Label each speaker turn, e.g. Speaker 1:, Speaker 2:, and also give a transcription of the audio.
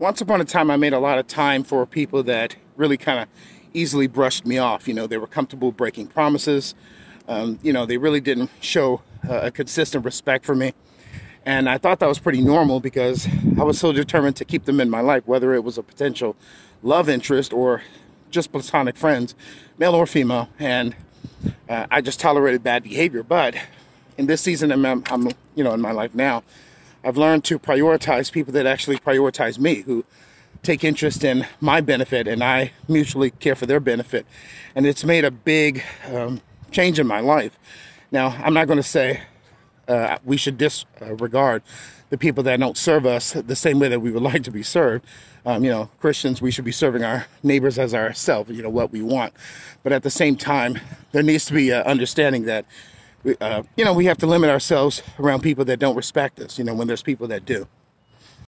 Speaker 1: once upon a time, I made a lot of time for people that really kind of easily brushed me off. You know, they were comfortable breaking promises. Um, you know, they really didn't show uh, a consistent respect for me. And I thought that was pretty normal because I was so determined to keep them in my life, whether it was a potential love interest or just platonic friends, male or female. And uh, I just tolerated bad behavior. But in this season, I'm, I'm, you know, in my life now, I've learned to prioritize people that actually prioritize me, who take interest in my benefit and I mutually care for their benefit. And it's made a big um, change in my life. Now, I'm not going to say uh, we should disregard the people that don't serve us the same way that we would like to be served. Um, you know, Christians, we should be serving our neighbors as ourselves, you know, what we want. But at the same time, there needs to be an understanding that, uh, you know, we have to limit ourselves around people that don't respect us, you know, when there's people that do.